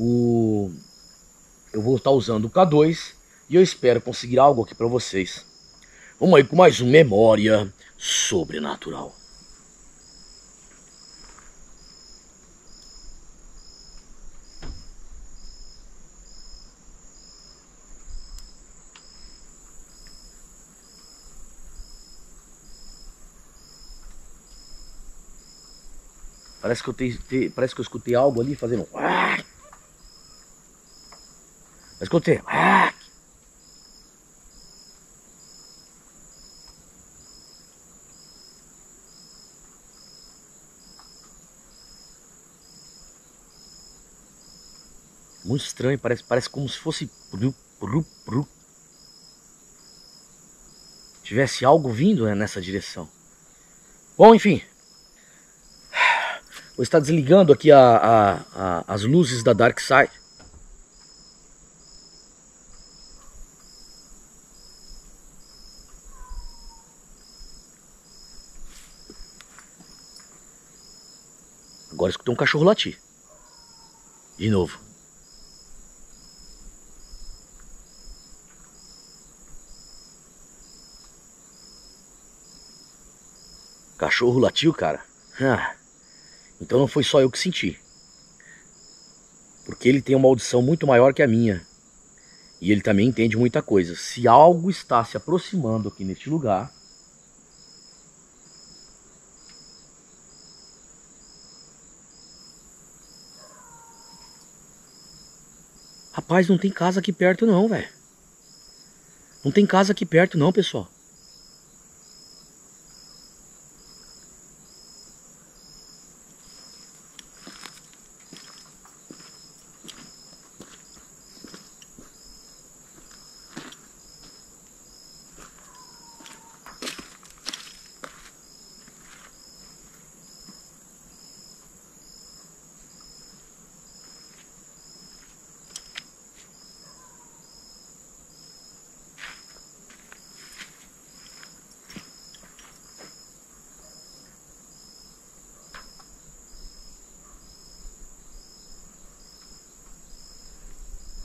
o eu vou estar usando o K2 e eu espero conseguir algo aqui para vocês. Vamos aí com mais um Memória Sobrenatural. Parece que eu te, te, parece que eu escutei algo ali fazendo. Mas escutei. Muito estranho, parece, parece como se fosse. Tivesse algo vindo né, nessa direção. Bom, enfim. Vou estar desligando aqui a, a, a, as luzes da Dark Side. Agora escutei um cachorro latir. De novo. Cachorro latiu, cara. Ah. Então não foi só eu que senti. Porque ele tem uma audição muito maior que a minha. E ele também entende muita coisa. Se algo está se aproximando aqui neste lugar, Rapaz, não tem casa aqui perto não, velho. Não tem casa aqui perto não, pessoal.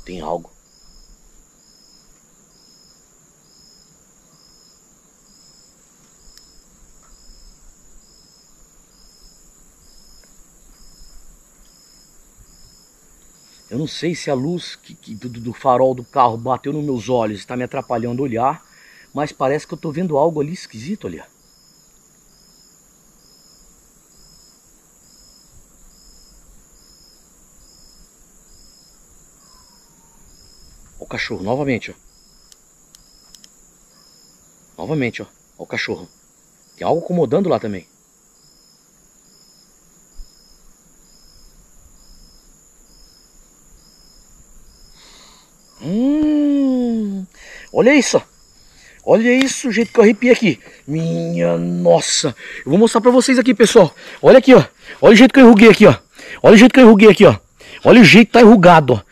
Tem algo. Eu não sei se a luz que, que do, do, farol do carro bateu nos meus olhos está me atrapalhando olhar, mas parece que eu estou vendo algo ali esquisito ali. o cachorro, novamente, ó. Novamente. Ó o cachorro. Tem algo incomodando lá também. Olha isso. Olha isso, o jeito que eu arrepiei aqui. Minha nossa. Eu vou mostrar pra vocês aqui, pessoal. Olha aqui, ó. Olha o jeito que eu enruguei aqui, ó. Olha o jeito que eu enruguei aqui, ó. Olha o jeito que tá enrugado, ó.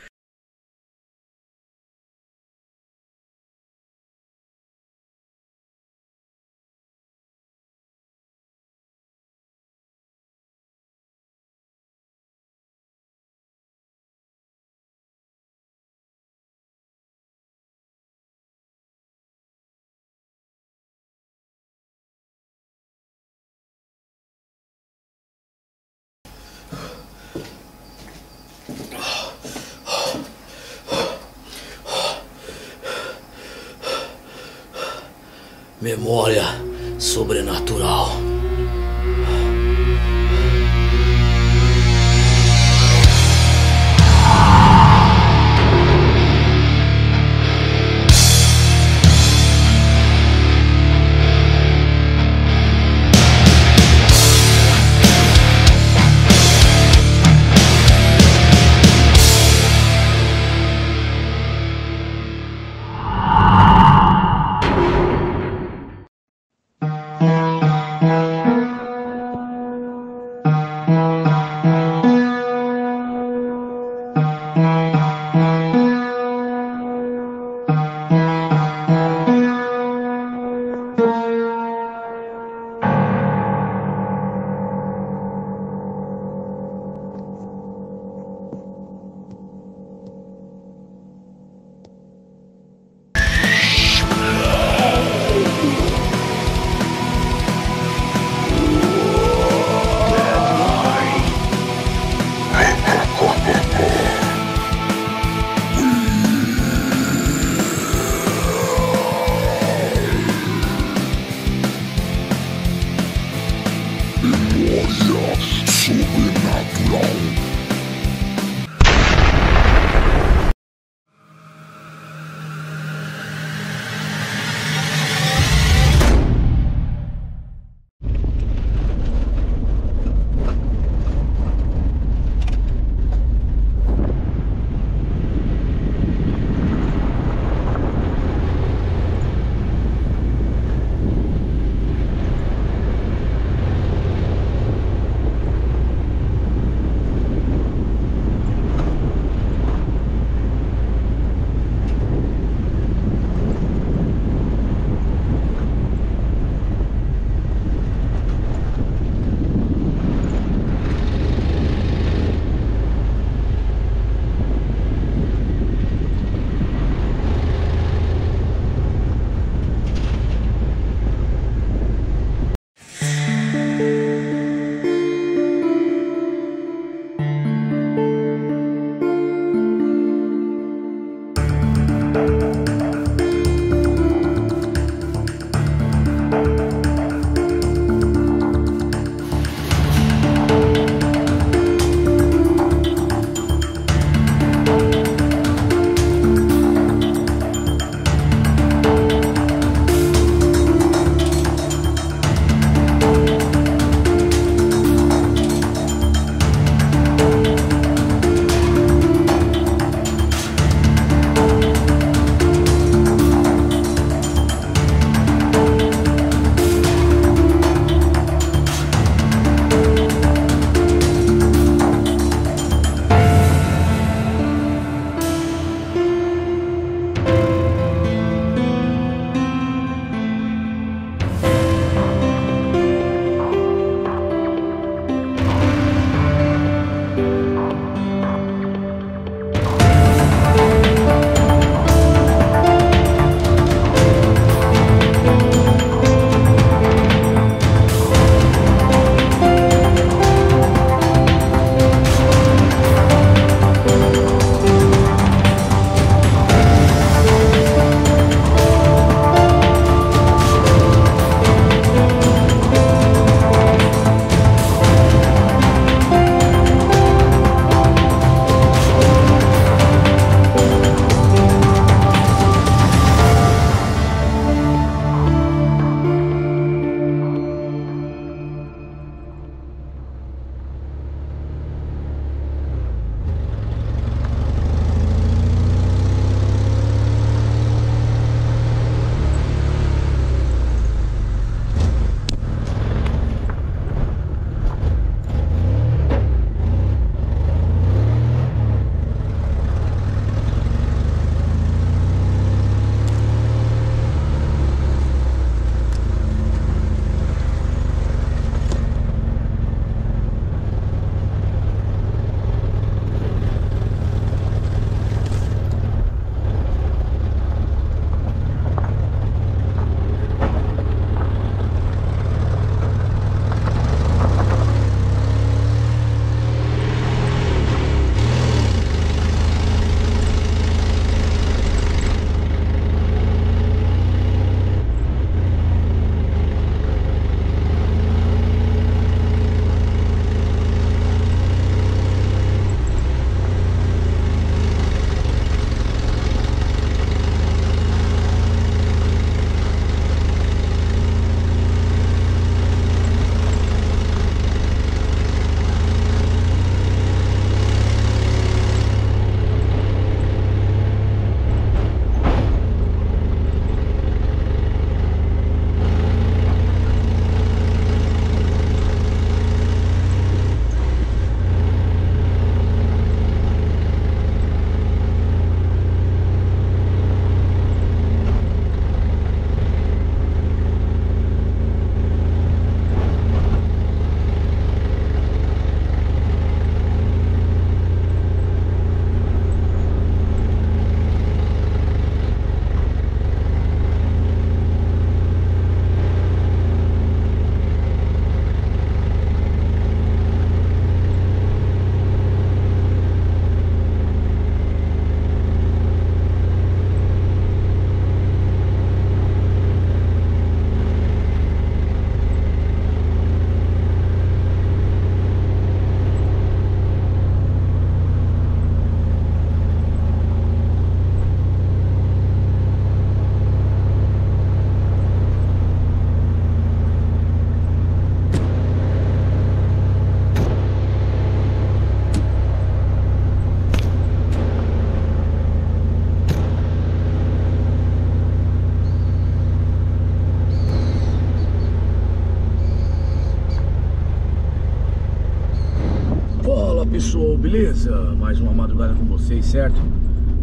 Beleza? Mais uma madrugada com vocês, certo?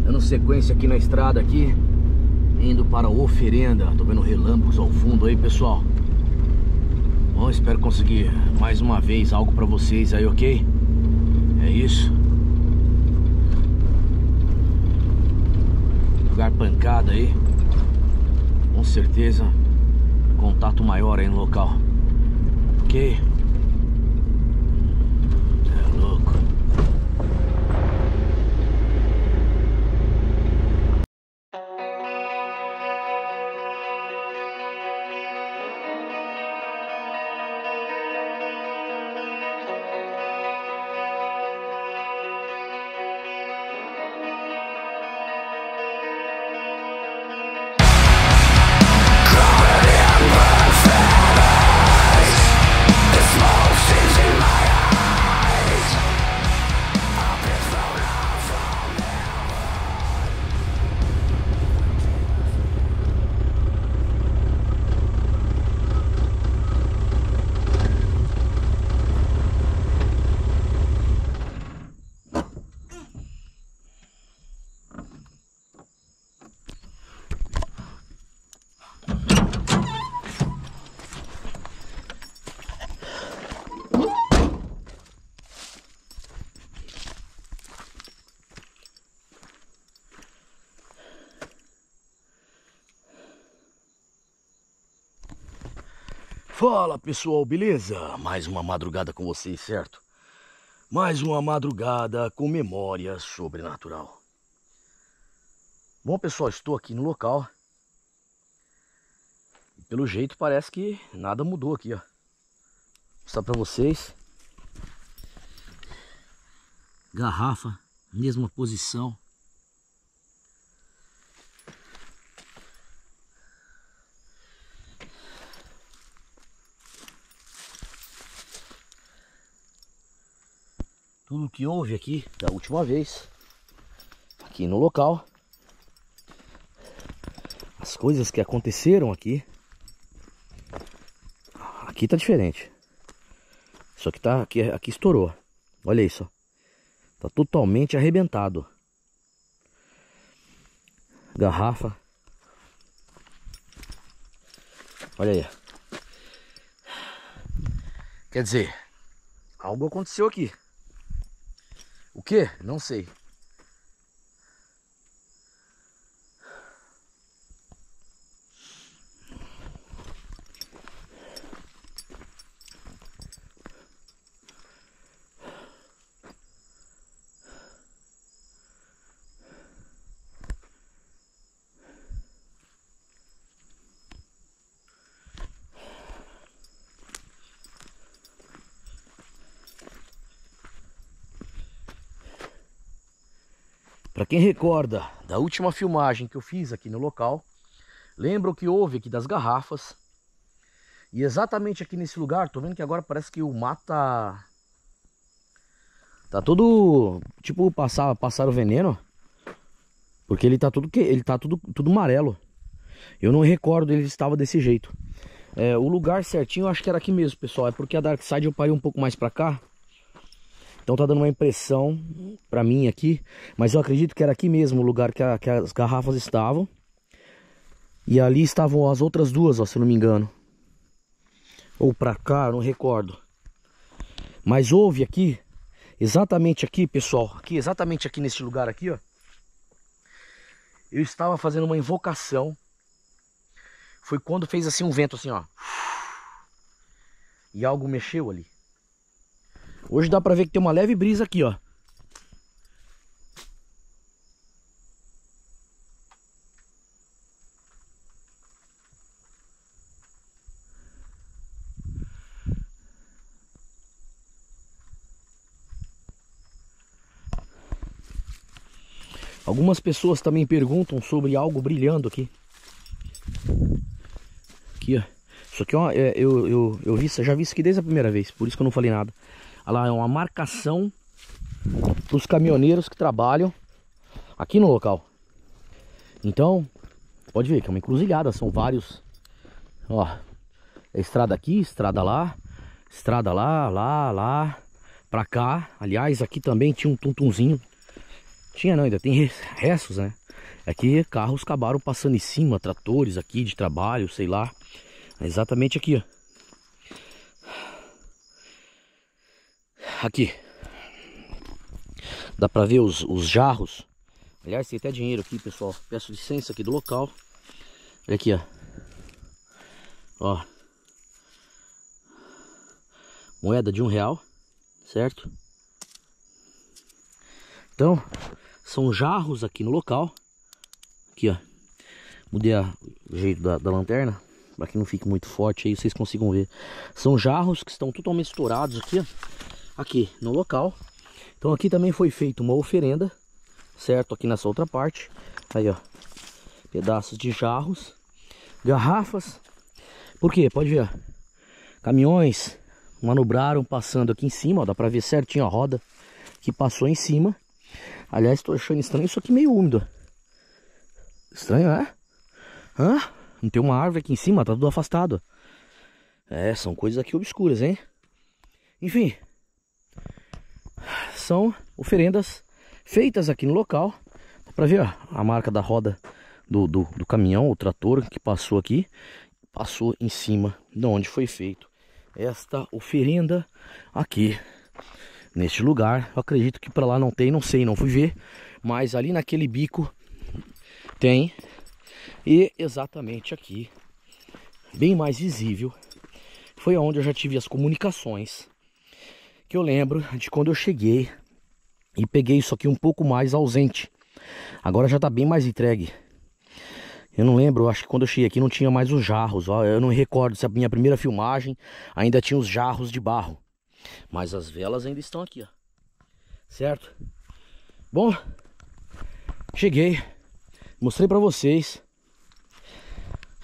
Dando sequência aqui na estrada aqui Indo para oferenda Tô vendo relâmpagos ao fundo aí, pessoal Bom, espero conseguir mais uma vez algo pra vocês aí, ok? É isso Lugar pancada aí Com certeza Contato maior aí no local Ok? Fala pessoal, beleza? Mais uma madrugada com vocês, certo? Mais uma madrugada com memória sobrenatural. Bom pessoal, estou aqui no local. Pelo jeito parece que nada mudou aqui, ó. Vou mostrar pra vocês. Garrafa, mesma posição. Tudo que houve aqui da última vez, aqui no local, as coisas que aconteceram aqui, aqui tá diferente. Só que tá aqui, aqui estourou. Olha isso, tá totalmente arrebentado. Garrafa. Olha aí. Quer dizer, algo aconteceu aqui. O que? Não sei. Quem recorda da última filmagem que eu fiz aqui no local, lembra o que houve aqui das garrafas. E exatamente aqui nesse lugar, tô vendo que agora parece que o mato tá... Tá todo... Tipo, passar, passaram veneno. Porque ele tá tudo, ele tá tudo, tudo amarelo. Eu não recordo ele estava desse jeito. É, o lugar certinho eu acho que era aqui mesmo, pessoal. É porque a Dark Side eu parei um pouco mais pra cá. Então tá dando uma impressão pra mim aqui. Mas eu acredito que era aqui mesmo o lugar que, a, que as garrafas estavam. E ali estavam as outras duas, ó, se não me engano. Ou pra cá, não recordo. Mas houve aqui, exatamente aqui, pessoal. Aqui, exatamente aqui nesse lugar aqui, ó. Eu estava fazendo uma invocação. Foi quando fez assim um vento assim, ó. E algo mexeu ali. Hoje dá pra ver que tem uma leve brisa aqui, ó. Algumas pessoas também perguntam sobre algo brilhando aqui. Aqui, ó. Isso aqui, ó, é, eu, eu, eu vi, já vi isso aqui desde a primeira vez, por isso que eu não falei nada. Olha lá, é uma marcação dos caminhoneiros que trabalham aqui no local. Então, pode ver que é uma encruzilhada, são vários. Ó, é estrada aqui, estrada lá, estrada lá, lá, lá. pra cá. Aliás, aqui também tinha um tuntunzinho. Tinha não, ainda tem restos, né? Aqui carros acabaram passando em cima, tratores aqui de trabalho, sei lá. É exatamente aqui, ó. Aqui. Dá pra ver os, os jarros. Aliás, tem até dinheiro aqui, pessoal. Peço licença aqui do local. Olha aqui, ó. Ó. Moeda de um real, certo? Então, são jarros aqui no local. Aqui, ó. Mudei a, o jeito da, da lanterna. Para que não fique muito forte aí, vocês consigam ver. São jarros que estão totalmente estourados aqui, ó. Aqui no local. Então aqui também foi feita uma oferenda. Certo? Aqui nessa outra parte. Aí, ó. Pedaços de jarros. Garrafas. Por quê? Pode ver, ó. Caminhões manobraram passando aqui em cima, ó, dá pra ver certinho a roda que passou em cima. Aliás, estou achando estranho isso aqui meio úmido. Estranho, é? Hã? Não tem uma árvore aqui em cima, tá tudo afastado. É, são coisas aqui obscuras, hein? Enfim. São oferendas feitas aqui no local. Dá pra ver ó, a marca da roda do, do, do caminhão, o trator que passou aqui. Passou em cima de onde foi feito esta oferenda aqui neste lugar. Eu acredito que para lá não tem, não sei, não fui ver, mas ali naquele bico tem e exatamente aqui, bem mais visível, foi onde eu já tive as comunicações. Que eu lembro de quando eu cheguei e peguei isso aqui um pouco mais ausente. Agora já está bem mais entregue. Eu não lembro, acho que quando eu cheguei aqui não tinha mais os jarros. Ó. Eu não recordo se a minha primeira filmagem ainda tinha os jarros de barro. Mas as velas ainda estão aqui, ó. Certo? Bom, cheguei. Mostrei pra vocês.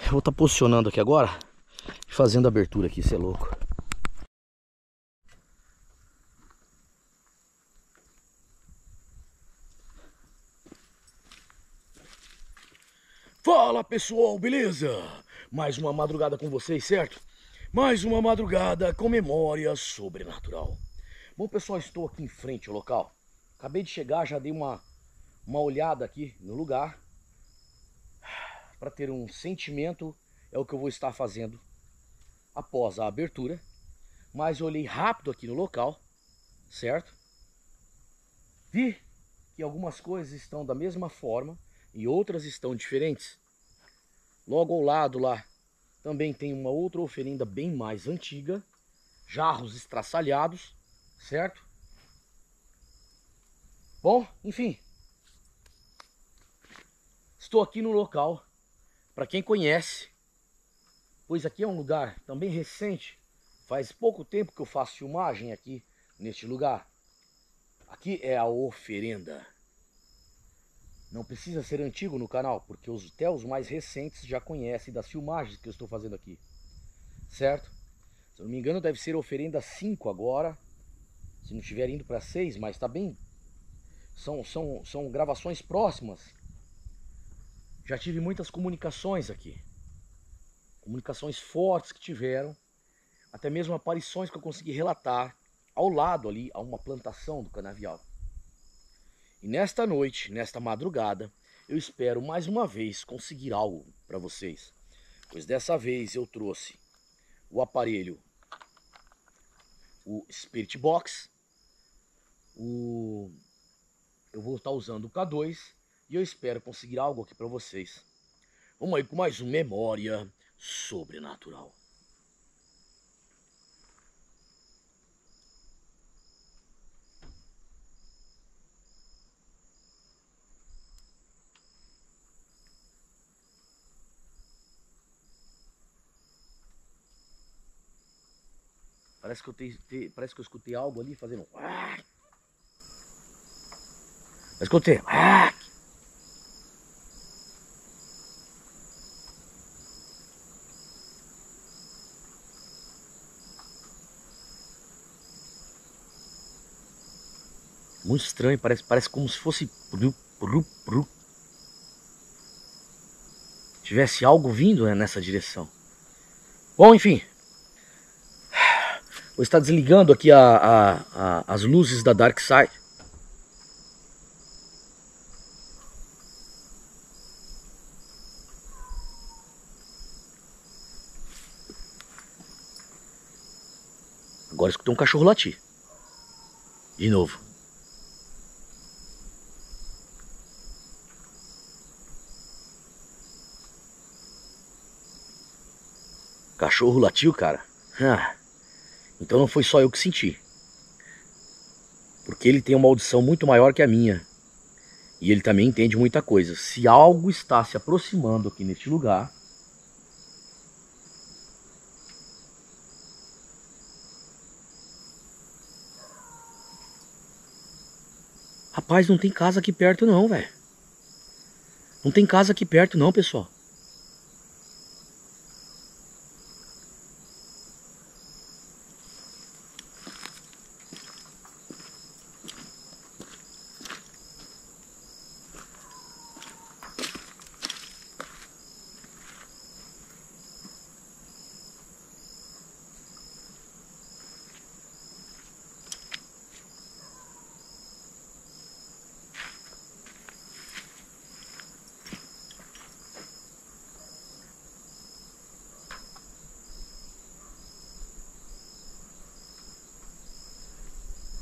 Eu vou estar tá posicionando aqui agora. Fazendo a abertura aqui, você é louco. Fala pessoal, beleza? Mais uma madrugada com vocês, certo? Mais uma madrugada com memória sobrenatural. Bom pessoal, estou aqui em frente ao local. Acabei de chegar, já dei uma, uma olhada aqui no lugar. Para ter um sentimento, é o que eu vou estar fazendo após a abertura. Mas olhei rápido aqui no local, certo? Vi que algumas coisas estão da mesma forma e outras estão diferentes. Logo ao lado lá também tem uma outra oferenda bem mais antiga, jarros estraçalhados, certo? Bom, enfim. Estou aqui no local, para quem conhece, pois aqui é um lugar também recente, faz pouco tempo que eu faço filmagem aqui neste lugar. Aqui é a oferenda. Não precisa ser antigo no canal, porque os, até os mais recentes já conhecem das filmagens que eu estou fazendo aqui. Certo? Se eu não me engano, deve ser oferenda 5 agora. Se não estiver indo para 6, mas está bem. São, são, são gravações próximas. Já tive muitas comunicações aqui. Comunicações fortes que tiveram. Até mesmo aparições que eu consegui relatar ao lado ali a uma plantação do canavial. E nesta noite, nesta madrugada, eu espero mais uma vez conseguir algo para vocês. Pois dessa vez eu trouxe o aparelho, o Spirit Box, o... eu vou estar usando o K2 e eu espero conseguir algo aqui para vocês. Vamos aí com mais um Memória Sobrenatural. Parece que eu te, te, parece que eu escutei algo ali fazendo. Eu escutei. Muito estranho, parece, parece como se fosse. Tivesse algo vindo né, nessa direção. Bom, enfim, Ou está desligando aqui a, a, a, as luzes da Dark Side. Agora escutei um cachorro latir. De novo. Cachorro latiu, cara. Ah, então não foi só eu que senti. Porque ele tem uma audição muito maior que a minha. E ele também entende muita coisa. Se algo está se aproximando aqui neste lugar, Rapaz, não tem casa aqui perto não, velho. Não tem casa aqui perto não, pessoal.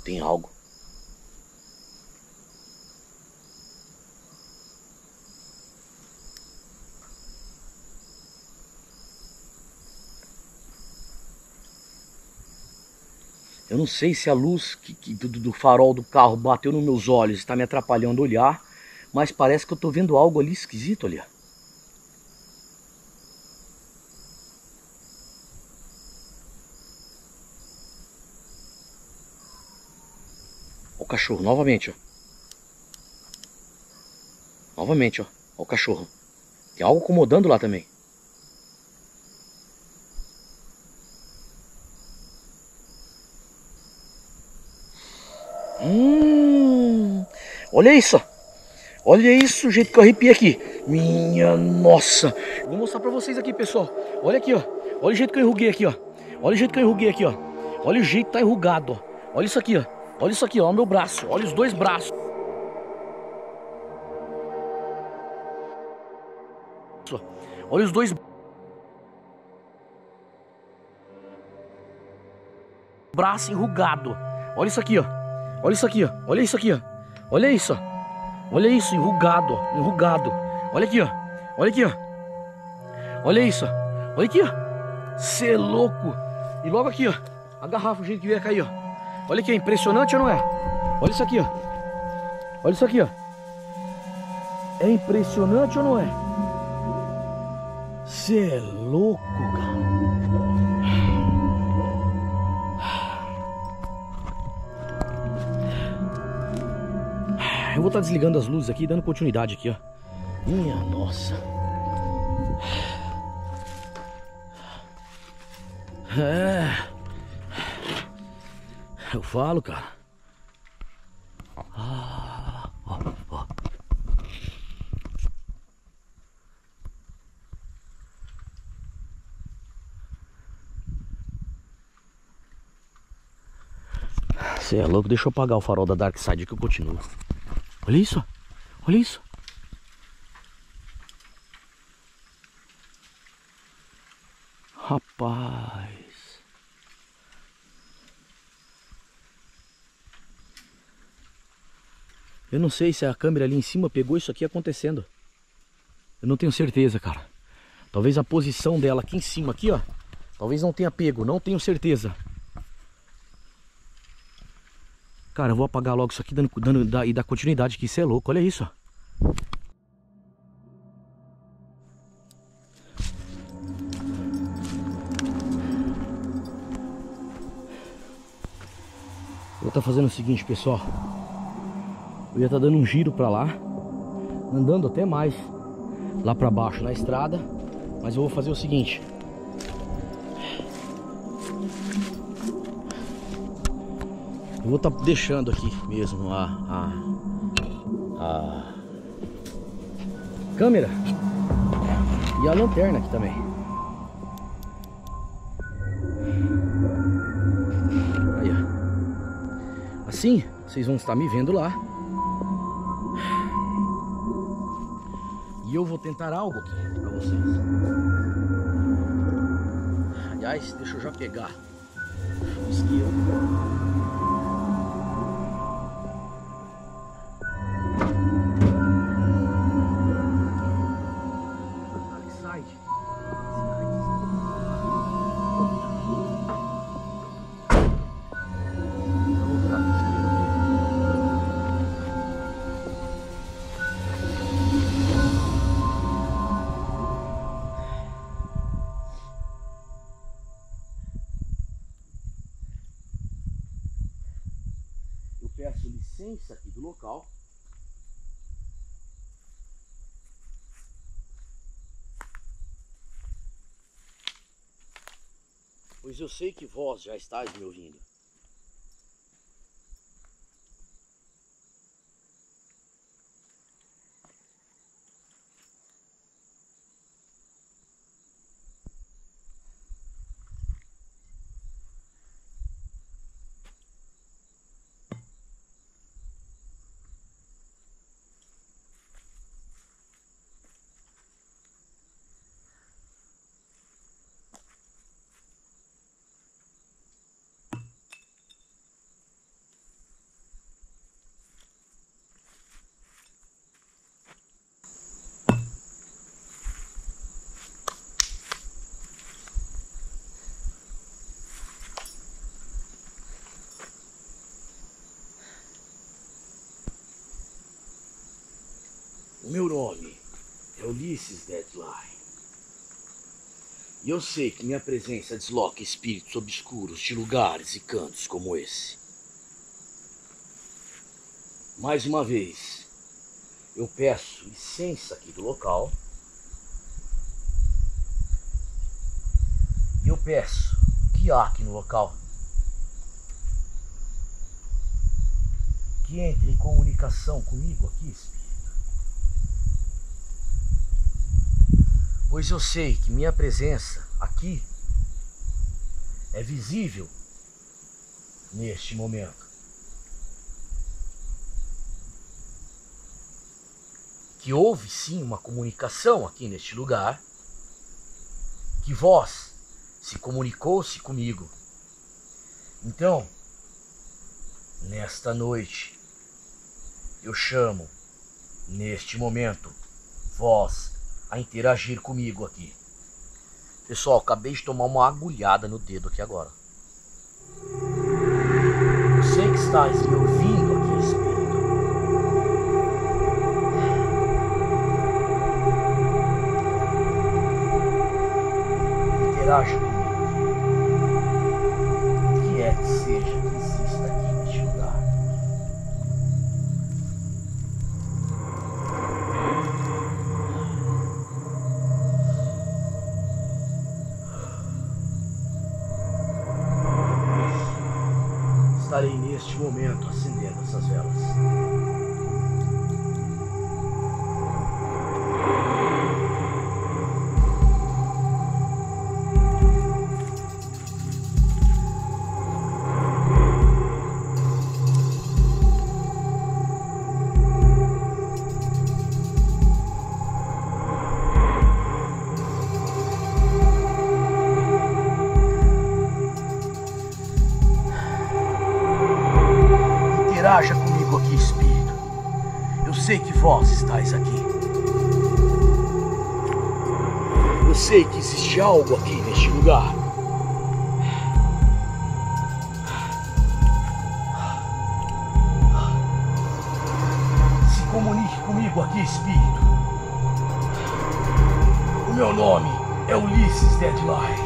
Tem algo. Eu não sei se a luz que, que do, do, farol do carro bateu nos meus olhos, está me atrapalhando olhar, mas parece que eu estou vendo algo ali esquisito ali. o cachorro, novamente, ó. Novamente, ó. O cachorro. Tem algo incomodando lá também. Olha isso. Olha isso, o jeito que eu arrepiei aqui. Minha nossa. Vou mostrar pra vocês aqui, pessoal. Olha aqui, ó. Olha o jeito que eu enruguei aqui, ó. Olha o jeito que eu enruguei aqui, ó. Olha o jeito que tá enrugado, ó. Olha isso aqui, ó. Olha isso aqui, ó, o meu braço. Olha os dois braços. Olha os dois braço enrugado. Olha isso aqui, ó. Olha isso aqui, ó. Olha isso aqui, ó. Olha isso, ó. Olha isso, enrugado, ó. Enrugado. Olha aqui, ó. Olha aqui, ó. Olha isso, ó. Olha aqui, ó. Cê é louco. E logo aqui, ó. A garrafa, o jeito que veio cair, ó. Olha aqui, é impressionante ou não é? Olha isso aqui, ó. Olha isso aqui, ó. É impressionante ou não é? Você é louco, cara. Vou estar tá desligando as luzes aqui, dando continuidade aqui, ó. Minha nossa. É. Eu falo, cara. Ah, ó, ó. Você é louco? Deixa eu apagar o farol da Dark Side que eu continuo. Olha isso. Olha isso. Rapaz. Eu não sei se a câmera ali em cima pegou isso aqui acontecendo. Eu não tenho certeza, cara. Talvez a posição dela aqui em cima, aqui, ó. Talvez não tenha pego, não tenho certeza. Cara, eu vou apagar logo isso aqui dando, dando, e dar continuidade que isso é louco. Olha isso, ó. Estar tá fazendo o seguinte, pessoal. Eu ia estar tá dando um giro para lá, andando até mais lá para baixo na estrada, mas eu vou fazer o seguinte. Eu vou estar tá deixando aqui mesmo a, a, a câmera e a lanterna aqui também. assim, vocês vão estar me vendo lá. E eu vou tentar algo aqui para vocês. Aliás, deixa eu já pegar o. Pois eu sei que vós já estáis me ouvindo. O meu nome é Ulisses Deadline. E eu sei que minha presença desloca espíritos obscuros de lugares e cantos como esse. Mais uma vez, eu peço licença aqui do local. E eu peço que há aqui no local. Que entre em comunicação comigo aqui, espírito. Pois eu sei que minha presença aqui é visível neste momento. Que houve sim uma comunicação aqui neste lugar, que vós se comunicou-se comigo. Então, nesta noite, eu chamo, neste momento, vós a interagir comigo aqui. Pessoal, acabei de tomar uma agulhada no dedo aqui agora. Sei que estás me ouvindo aqui, Espírito. Interaja comigo. O que é que seja que exista neste momento acendendo essas velas. Sei que vós estáis aqui. Eu sei que existe algo aqui neste lugar. Se comunique comigo aqui, Espírito. O meu nome é Ulisses Deadline.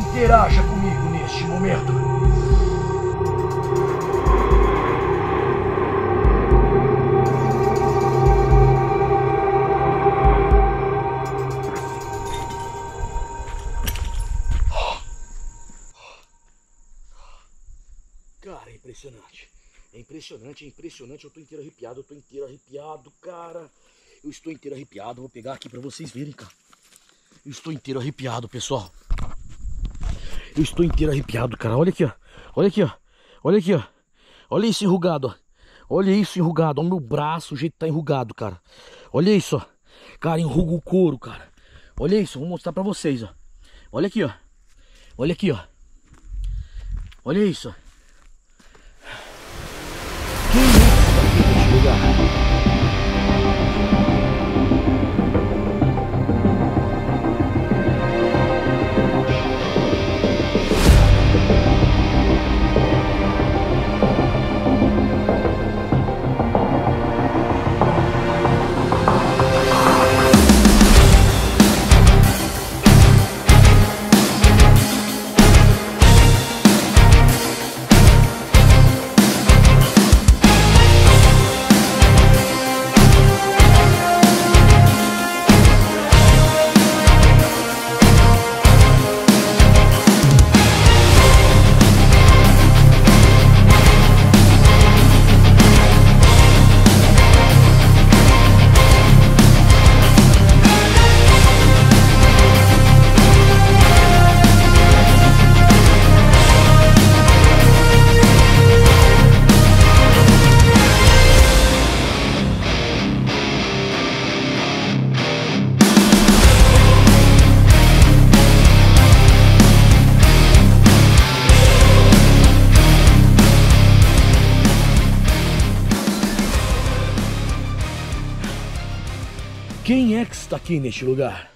Interaja comigo neste momento. Impressionante, é impressionante. Eu tô inteiro arrepiado, eu tô inteiro arrepiado, cara. Eu estou inteiro arrepiado. Vou pegar aqui pra vocês verem, cara. Eu estou inteiro arrepiado, pessoal. Eu estou inteiro arrepiado, cara. Olha aqui, ó. Olha aqui, ó. Olha aqui, ó. Olha isso enrugado, ó. Olha isso enrugado. Olha o meu braço, o jeito que tá enrugado, cara. Olha isso, ó. Cara, enruga o couro, cara. Olha isso, vou mostrar pra vocês, ó. Olha aqui, ó. Olha aqui, ó. Olha isso, ó. Aqui neste lugar?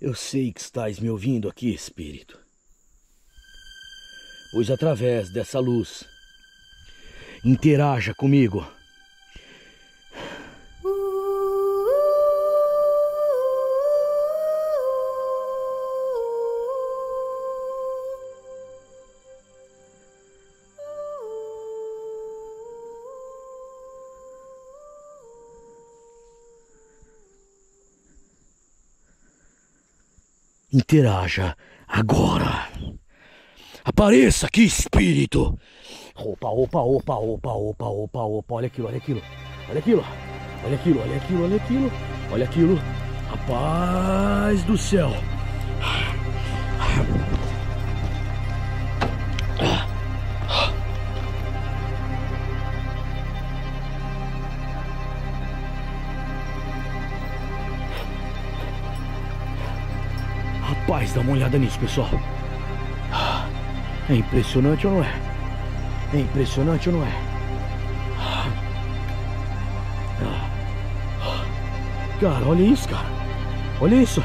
Eu sei que estás me ouvindo aqui, Espírito. Pois através dessa luz, interaja comigo. Interaja agora. Apareça aqui, espírito. Opa, opa, opa, opa, opa, opa, opa. Olha aquilo, olha aquilo. Olha aquilo. Olha aquilo, olha aquilo, olha aquilo. Olha aquilo. Rapaz do céu. Dá uma olhada nisso, pessoal. É impressionante ou não é? É impressionante ou não é? Cara, olha isso, cara. Olha isso.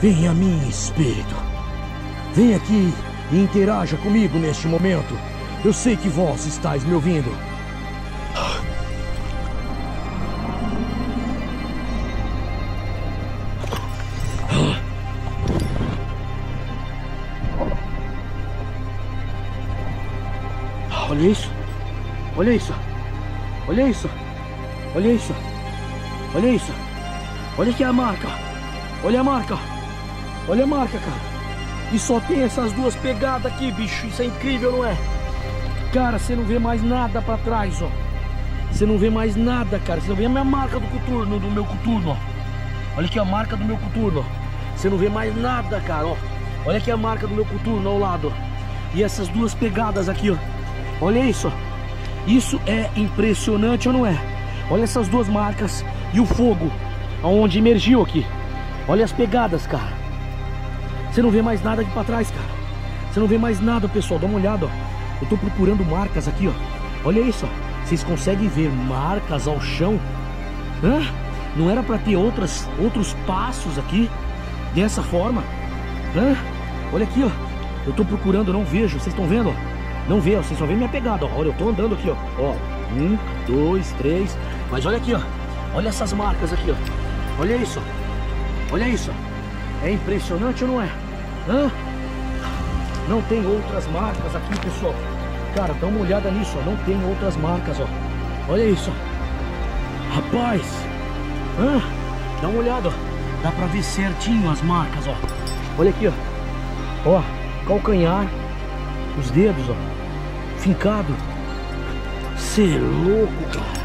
Venha a mim, espírito. Vem aqui e interaja comigo neste momento. Eu sei que vós estáis me ouvindo. Olha isso. Olha isso. Olha isso. Olha isso. Olha isso. Olha aqui a marca. Olha a marca. Olha a marca, cara. E só tem essas duas pegadas aqui, bicho. Isso é incrível, não é? Cara, você não vê mais nada pra trás, ó. Você não vê mais nada, cara. Você não vê a minha marca do coturno, do meu coturno, ó. Olha aqui a marca do meu coturno, ó. Você não vê mais nada, cara, ó. Olha aqui a marca do meu coturno ao lado. E essas duas pegadas aqui, ó. Olha isso. Isso é impressionante ou não é? Olha essas duas marcas e o fogo aonde emergiu aqui. Olha as pegadas, cara. Você não vê mais nada aqui para trás, cara. Você não vê mais nada, pessoal. Dá uma olhada, ó. Eu tô procurando marcas aqui, ó. Olha isso, ó. Vocês conseguem ver marcas ao chão? Hã? Não era para ter outras, outros passos aqui dessa forma? Hã? Olha aqui, ó. Eu tô procurando, não vejo. Vocês estão vendo, ó? Não vê, ó, você só vê minha pegada, ó. Olha, eu tô andando aqui, ó. Ó, um, dois, três. Mas olha aqui, ó. Olha essas marcas aqui, ó. Olha isso. Olha isso. É impressionante ou não é? Hã? Não tem outras marcas aqui, pessoal. Cara, dá uma olhada nisso, ó. Não tem outras marcas, ó. Olha isso. Rapaz. Hã? Dá uma olhada, ó. Dá pra ver certinho as marcas, ó. Olha aqui, ó. Ó, calcanhar. Os dedos, ó fincado. Você é louco, cara.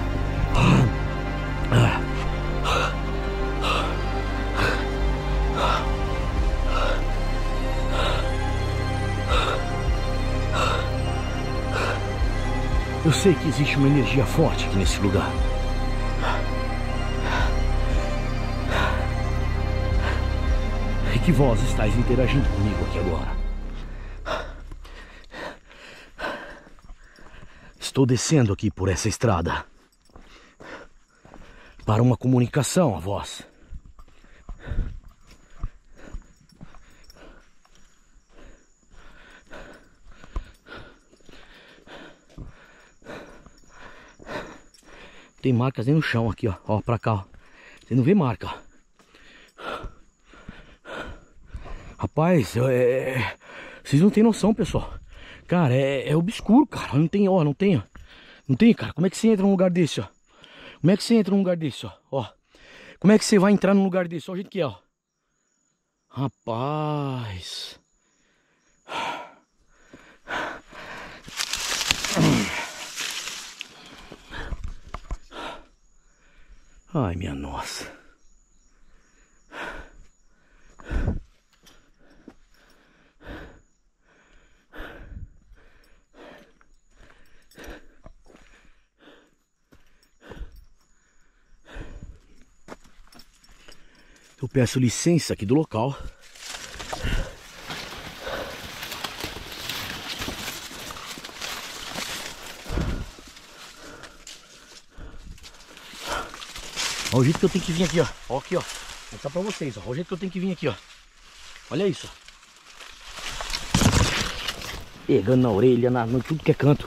Eu sei que existe uma energia forte aqui nesse lugar. E que vós estáis interagindo comigo aqui agora. Estou descendo aqui por essa estrada para uma comunicação a voz. Tem marcas aí no chão aqui, ó. Ó, pra cá, ó. Você não vê marca. Rapaz, é... Vocês não tem noção, pessoal. Cara, é, é obscuro, cara. Não tem, ó, não tem, ó. Não tem, cara. Como é que você entra num lugar desse, ó? Como é que você entra num lugar desse, ó? Ó. Como é que você vai entrar num lugar desse? Olha o jeito que é, ó. Rapaz. Ai, minha nossa. Eu peço licença aqui do local. Olha o jeito que eu tenho que vir aqui, ó. Ó aqui, ó. Vou mostrar pra vocês, ó. Olha o jeito que eu tenho que vir aqui, ó. Olha isso. Pegando na orelha, na, no tudo que é canto.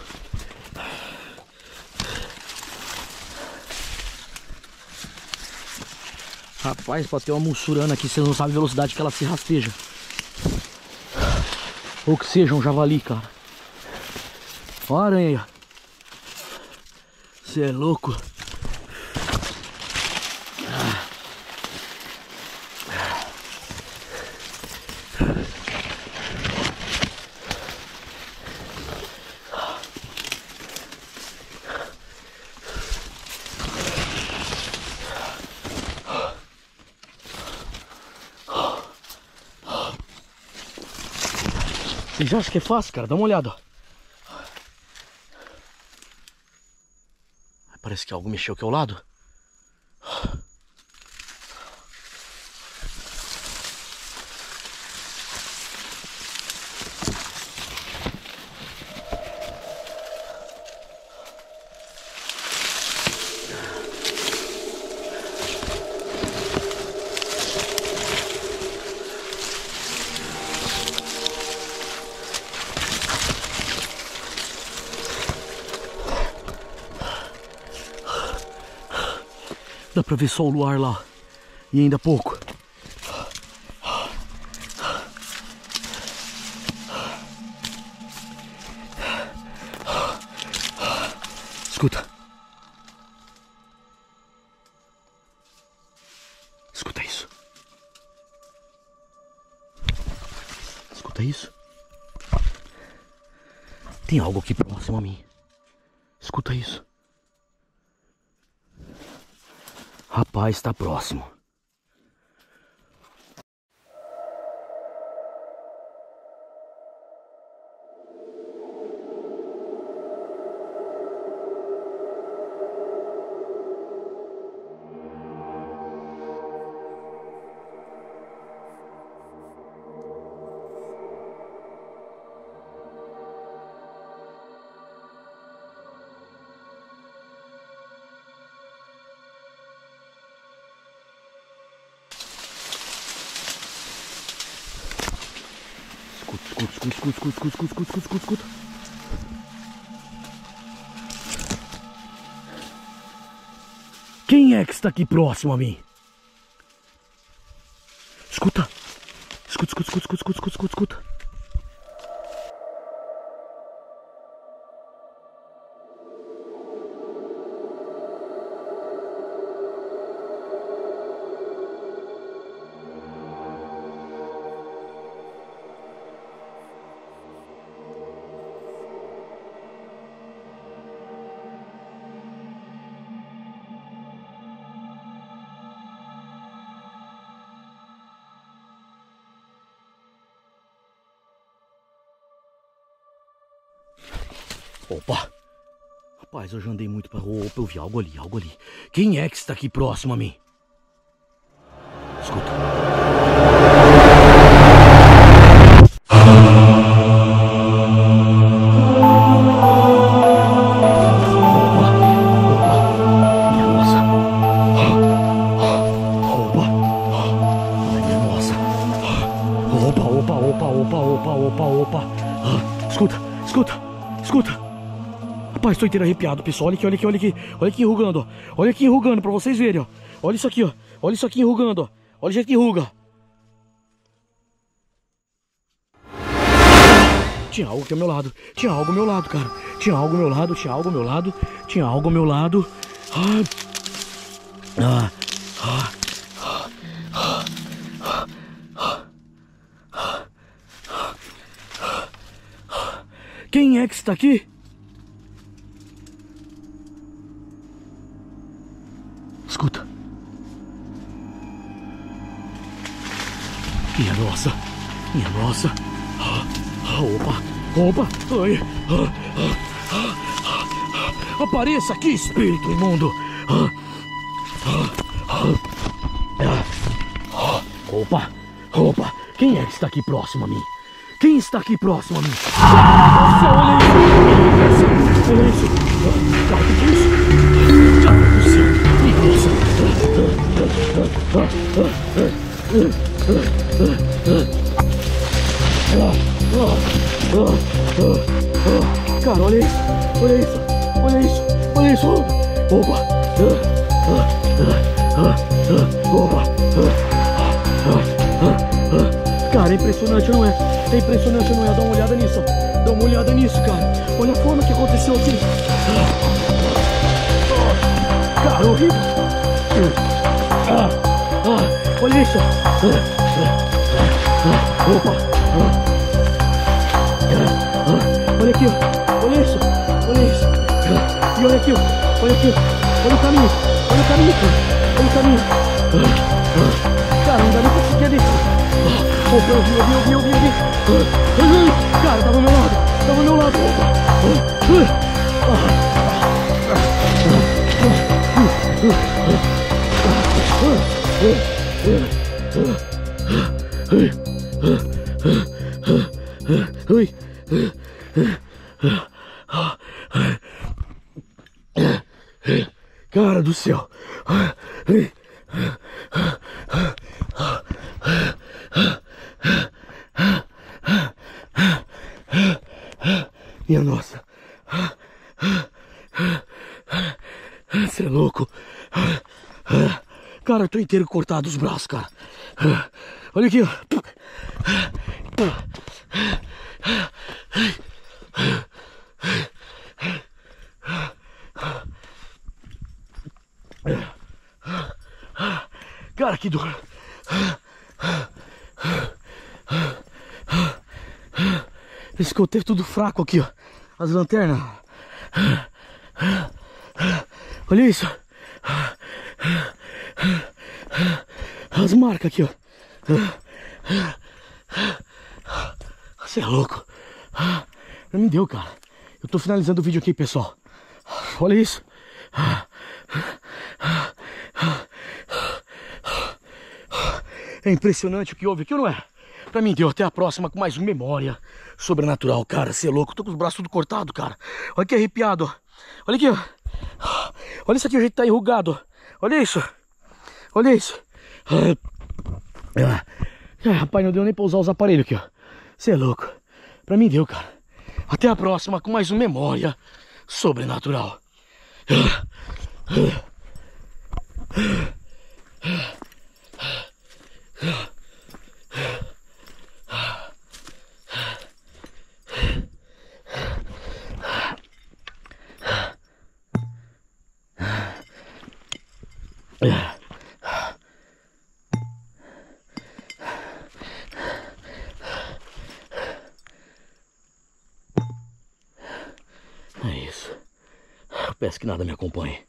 Rapaz, pode ter uma mussurana aqui, vocês não sabem a velocidade que ela se rasteja. Ou que seja um javali, cara. Olha a aranha aí, ó. Você é louco. Vocês acham que é fácil, cara? Dá uma olhada. Parece que algo mexeu aqui ao lado. Dá pra ver só o luar lá. E ainda pouco. Escuta. Escuta isso. Escuta isso. Tem algo aqui próximo a mim. Escuta isso. Rapaz, está próximo. Quem é que está aqui próximo a mim? Escuta. Escuta, escuta, escuta, escuta, escuta, escuta, escuta. Já andei muito pra. Opa, eu vi algo ali, algo ali. Quem é que está aqui próximo a mim? Inteiro arrepiado, pessoal. Olha aqui, olha aqui, olha aqui. Olha aqui enrugando, ó. Olha aqui enrugando pra vocês verem, ó. Olha isso aqui, ó. Olha isso aqui enrugando, ó. Olha o jeito que enruga. Tinha algo aqui ao meu lado. Tinha algo ao meu lado, cara. Tinha algo ao meu lado, tinha algo ao meu lado. Tinha algo ao meu lado. Ah. Ah. Quem é que está aqui? Minha nossa. Ah, ah, opa. Opa. Ai. Ah, ah, ah, ah, ah. Apareça aqui, espírito imundo. Ah, ah, ah, ah, ah. Opa. Opa. Quem é que está aqui próximo a mim? Quem está aqui próximo a mim? Nossa, olha isso! Olha isso! Ah, Cara, o que é isso? Cara do céu! Minha nossa! Cara, olha isso! Olha isso! Olha isso! Olha isso! Opa! Opa! Cara, é impressionante, não é? É impressionante, não é? Dá uma olhada nisso. Dá uma olhada nisso, cara. Olha a forma que aconteceu aqui. Cara, é horrível. Ah, ah, olha isso. Ah, opa. Ah, olha aqui. Olha isso. Olha isso. E olha aqui. Olha aqui. Olha o caminho. Olha o caminho, cara. Olha o caminho. Cara, não dá nem pra seguir descer. Opa, eu vi, eu vi, eu vi, eu vi, eu vi. Cara, tava ao meu lado. Tava ao meu lado. Ui. Cara do céu. Minha nossa. Você é louco. Cara, eu tô inteiro cortado os braços, cara. Olha aqui, ó. Cara, que dor. Esse coteiro tudo fraco aqui, ó. As lanternas. Olha isso. As marcas aqui, ó. Você é louco. Não me deu, cara. Eu tô finalizando o vídeo aqui, pessoal. Olha isso. É impressionante o que houve aqui, não é? Pra mim deu até a próxima com mais memória sobrenatural, cara. Você é louco, tô com os braços tudo cortados, cara. Olha que arrepiado. Olha aqui, ó. Olha isso aqui, o jeito tá enrugado. Olha isso. Olha isso. Ah, rapaz, não deu nem pra usar os aparelhos aqui, ó. Você é louco. Pra mim deu, cara. Até a próxima com mais uma memória sobrenatural. É isso. Peço que nada me acompanhe.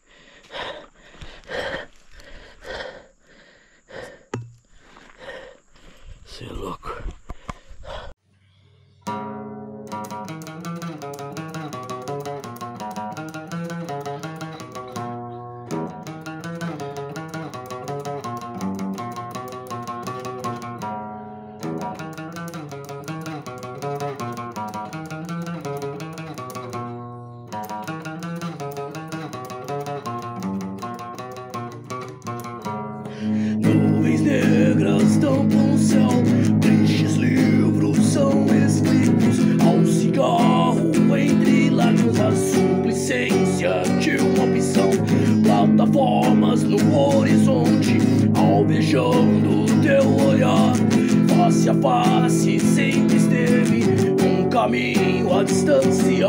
Negras tampam o céu. Tristes livros são escritos ao cigarro entre lágrimas. A sumplicência de uma opção. Plataformas no horizonte, alvejando teu olhar. Face a face sempre esteve um caminho a distância.